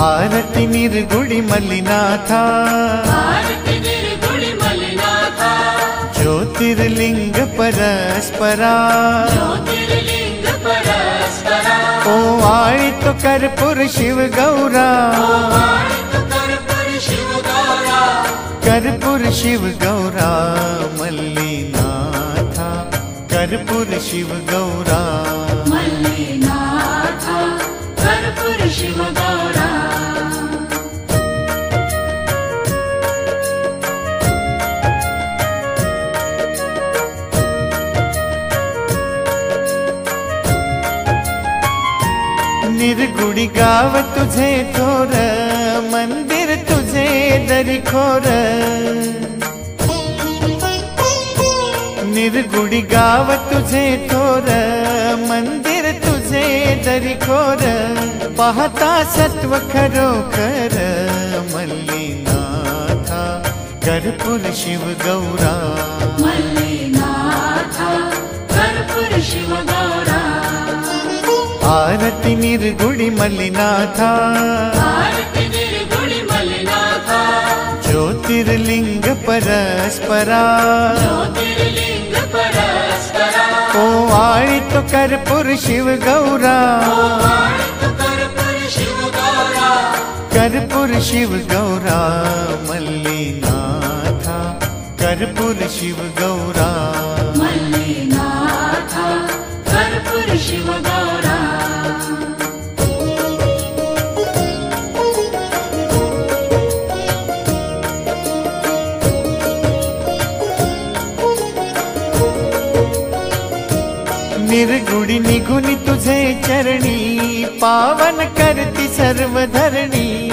आरति निर्गुड़ी मलिनाथा। ज्योतिर्लिंग परस्परा। ओ आय तो कर्पुर शिव गौरा। तो कर्पुर शिव गौरा मल्लिनाथा। कर्पुर शिव गौरा। मल्लिना शिव गौरा। गाव तुझे थोर, मंदिर तुझे दरिखोर। निर्गुणी गाव तुझे थोर, मंदिर तुझे दरिखोर। पाहता सत्व खरो कर कर्पूर शिव गौरा। मल्लीनाथा कर्पूर शिव गौरा। आरति निर्गुणि मल्लिनाथा। आरति निर्गुणि मल्लिनाथा। ज्योतिर्लिङ्ग परस्परा। ज्योतिर्लिङ्ग परस्परा। ओ आळि तो कर्पूर शिव गौरा। कर्पुर शिव गौरा मल्लीनाथ। कर्पुर शिव गौरा। निर्गुडी निगुनी तुझे चरणी पावन कर्ति सर्वधरणी।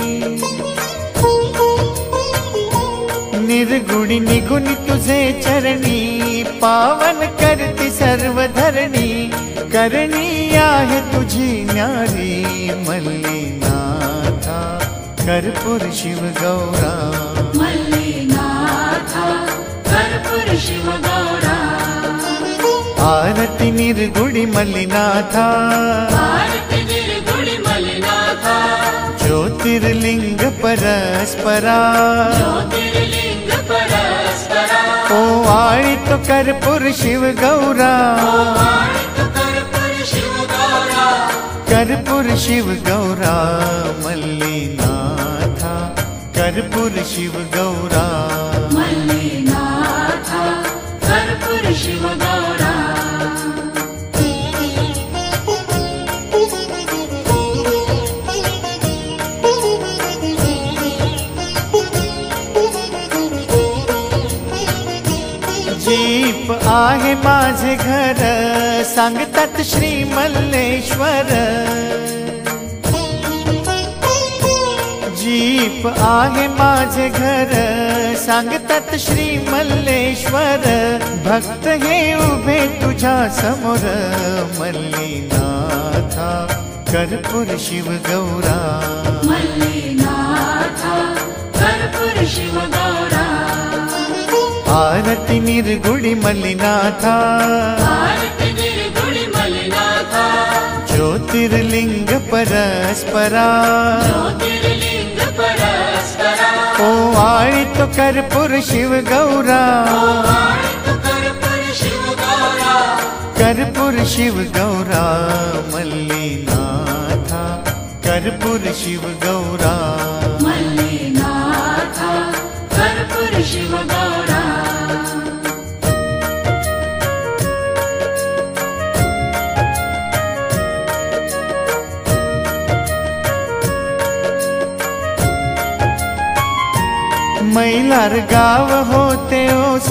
निर्गुणी निगुण तुझे चरणी पावन करती सर्वधरणी करनी है तुझी नारी मल्लीनाथा करपुर शिव गौरा. आरती शिव गौरा. निर्गुणी मल्लीनाथा. निर्गुणी मल्लीनाथा. ज्योतिर्लिंग परस्परा. ज्योतिर्लिंग ओ आ कर्पूर शिव गौरा। कर्पूर शिव गौरा मल्लीनाथ। कर्पूर शिव गौरा। जीप आहे माझे घर सांगतात श्री मल्लेश्वर जीप आहे माझे घर सांगतात श्री मल्लेश्वर भक्त हे उभे तुझ्या समोर मल्लीनाथा कर्पूर शिव गौरा. मल्लीनाथा कर्पूर शिव गौरा. आरति निर्गुणि मलिनाथा ज्योतिर्लिङ्ग परस्परा। ओ आळितु कर्पुर शिव गौरा। कर्पुर शिव गौरा मल्लिनाथा। कर्पुर शिव गौरा। मल्लिनाथा। कर्पुर शिव गौरा। मैलार गाव होते ओस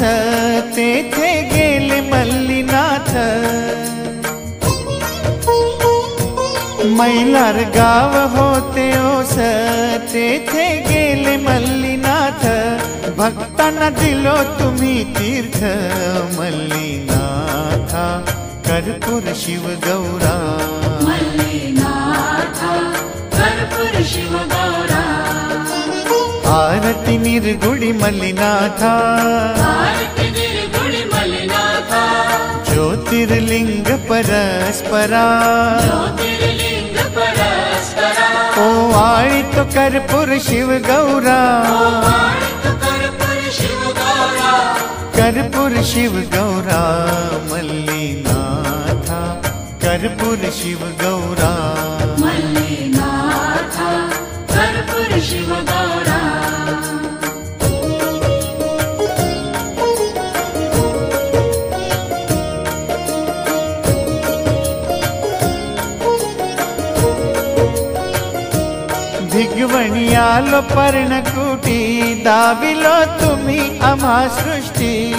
तेथे गेले मल्लीनाथ. मैलार गाव होते ओस तेथे गेले मल्लीनाथ. भक्तांना दिलो तुम्ही तीर्थ मल्लीनाथा. कर्पूर शिव गौरा. भारति निर्गुणि मलिनाथा ज्योतिर्लिङ्ग परस्परा ओ आय तो कर्पुर शिव गौरा कर्पुर शिव गौरा मल्लिनाथा कर्पुर शिव गौरा भिगवणियालो पर्णकुटी दाविलो तुम्ही आम्हा सृष्टी।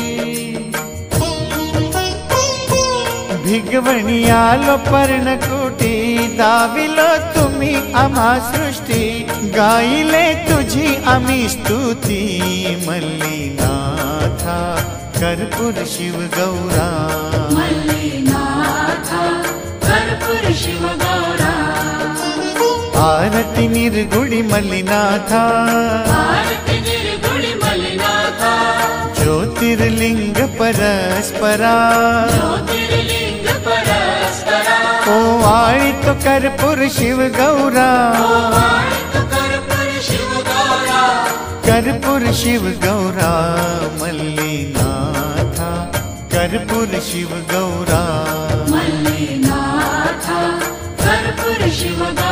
भिगवणियालो पर्णकुटी दाविलो तुम्ही आम्हा सृष्टी। गाईले तुझी आम्ही स्तुती, मल्लीनाथा, कर्पूर शिव गौरा। मल्लीनाथ, कर्पूर शिव गौरा। आरती आरती मल्लीनाथ ज्योतिर्लिंग परस्परा। ज्योतिर्लिंग परस्परा। तो कर्पूर शिव गौरा। कर्पूर शिव गौरा। कर्पूर शिव मल्लीनाथा। कर्पूर शिव गौरा। मल्लीनाथ। कर्पूर शिव गौरा।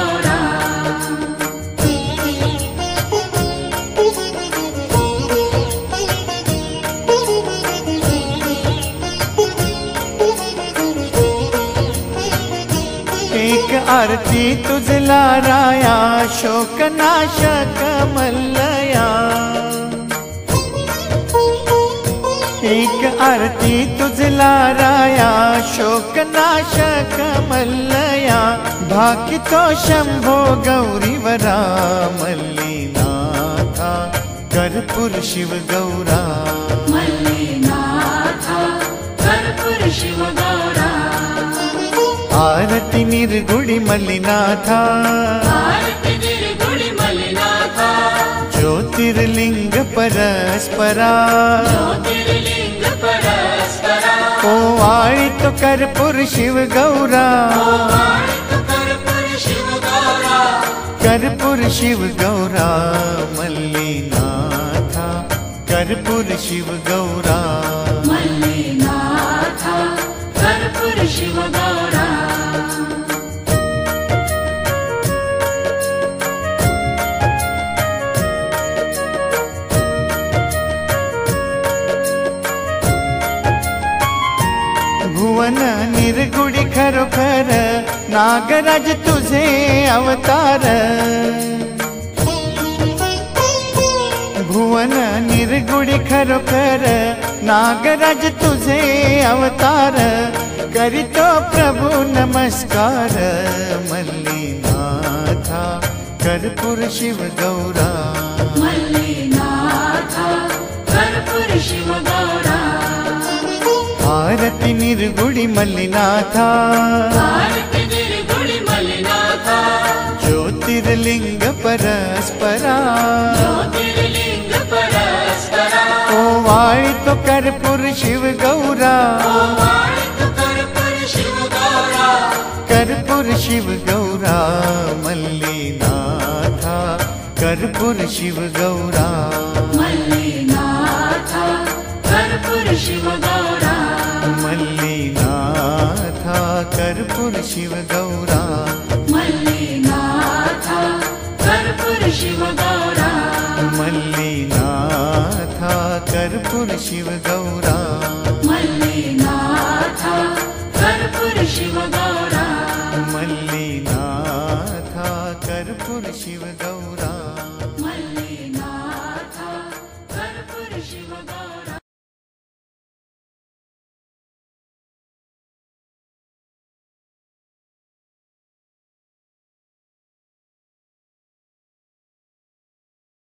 आरती तुझला राया शोकनाशक मल्लया एक आरती तुझला राया शोकनाशक मल्लया भाकितो शंभो गौरीवरा मल्लीनाथा कर्पूर शिव गौरा आरती निर्गुडी मल्लीनाथा आरती ज्योतिर्लिंग परस्परा। तो गौरा। वाळित कर्पूर शिव गौरा। कर्पूर शिव गौरा मल्लीनाथा। कर्पूर शिव गौरा। मल्लीनाथ। कर्पूर शिव गौरा। नागराज तुझे अवतार। भुवन निर्गुडी खरोखर नागराज तुझे अवतार। करीतो प्रभु नमस्कार मल्लीनाथा कर्पूर शिव गौरा। मल्लीनाथ कर्पूर शिव गौरा। आरती निर्गुडी मल्लीनाथा। ज्योतिर्लिंग परस्परा। ज्योतिर्लिंग परस्परा तो कर्पूर शिव गौरा। कर्पूर शिव गौरा मल्लीनाथा कर्पूर शिव गौरा, मल्लीनाथ। कर्पूर शिव गौरा। मल्लीनाथा, कर्पूर शिव गौरा। कर्पूर शिव गौरा। मल्लीनाथा कर्पूर शिव गौरा। मल्लीनाथ कर्पूर शिव गौरा। मल्लीनाथा कर्पूर शिव गौरा।